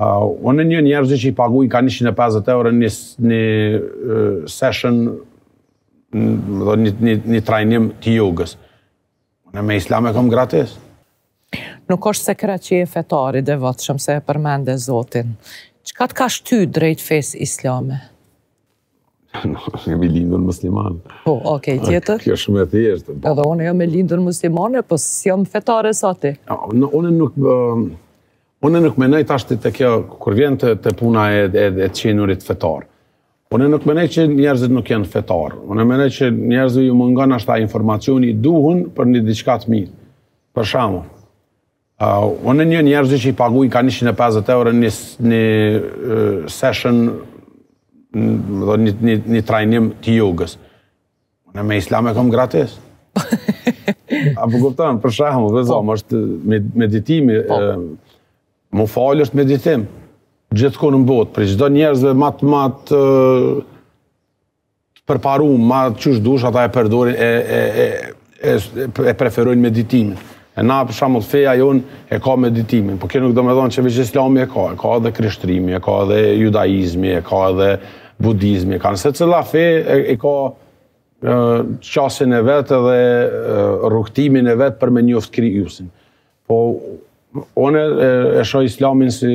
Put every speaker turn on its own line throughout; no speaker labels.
Uh, unë njoh njerëz që i pagujnë ka 150 euro një, një uh, session dhe një, një, një trajnim të jogës. Unë me islam e kam gratis.
Nuk është sekret që je fetar i devotshëm se e përmende Zotin. Çka të ka shty drejt fes islame?
Kemi lindur musliman.
Po, oke, tjetër?
Kjo shumë e thjeshtë. Po.
Edhe unë jam e lindur muslimane, po s'jam fetare sa ti.
Unë nuk... Unë nuk menoj tash te kjo, kur vjen te, te puna e, e, e të qenurit fetar. Unë nuk menoj që njerëzit nuk janë fetar. Unë menoj që njerëzit ju mungon ashta informacioni i duhun për një diçka të mirë. Për shembull, Unë njoh njerëz që i pagujnë ka 150 euro një session dhe një trajnim të jogës. Unë me islam e kam gratis. A po kupton, për shembull, ta zëmë, po. është meditimi. Po. M'u fal është meditim. Gjithku në botë, prej do njerëzve ma t' ma të përparu ma t' qysh dush, ata e përdorin e, e, e, e, e preferojnë meditimin. E na për shembull feja jonë e ka meditimin, por kjo nuk do me thonë që veç Islami e ka, e ka edhe krishtrimi, e ka edhe judaizmi, e ka edhe budizmi, kanë secila fe e, e ka qasjen e vet edhe rrugëtimin e vet për me njoft krijuesin. Po unë e, e shoh Islamin si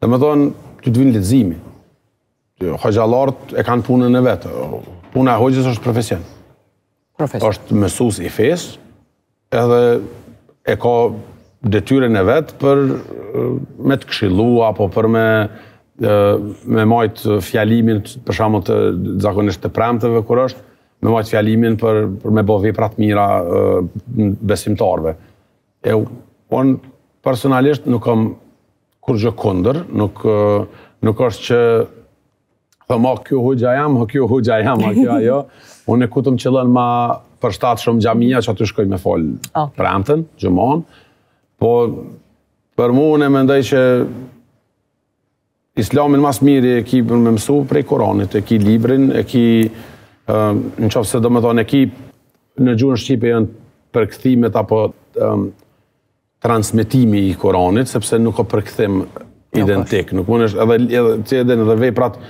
Domethonë, tu t'vinë leximi. Hoxhallarët e kanë punën e vet. Puna e hoxhës është profesion.
Profesion.
është mësus i fesë, edhe e ka detyrën e vet për me të kshilu, apo për me me majt fjalimin për shembull të zakonisht të premteve kur është, me majt fjalimin për, për me bo vepra t'mira besimtarëve. E unë personalisht nuk kam Kurgjë kundër, nuk, nuk është që thom a ky hoxha jam, a ky hoxha jam, a kjo ajo. Unë ku të më qëllon m'përshtatet shumë xhamia qaty shkoj me fal okay. premten, xhumanë. Po, për mu unë e mendoj që islamin ma s'miri e ki për me mësu prej Kuranit, e ki librin, e ki, në qoftë se domethonë, e ki në gjuhën shqipe janë përkthimet apo um, transmetimi i Kuranit, sepse nuk o përkthim identik. Nuk mund është edhe, që edhe edhe veprat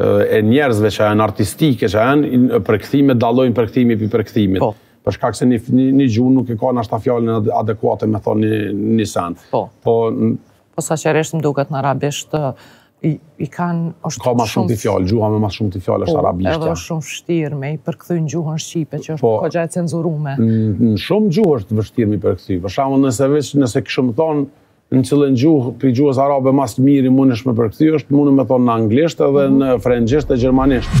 e njerëzve që janë artistike, që janë përkthime, dallojnë përkthimi prej përkthimit. Po. Për shkak se një, një, një gjuhë nuk e ka nashta fjalën adekuate me thonë një, një sen.
Po. Po, po saqërisht më duket në arabisht, i, i kanë
është ka më shumë të fjalë, gjuha me më shumë të fjalë është po, arabishtja.
Edhe është shumë vështirë me i përkthy në gjuhën shqipe që është po, goxha e cenzuruar.
Në shumë gjuhë është vështirë me i përkthy. Për shembull, nëse veç nëse kishim thon në cilën gjuhë, prej gjuhës arabe më së miri munesh me përkthy është mun me thon në anglisht edhe mhm. në frengjisht e gjermanisht.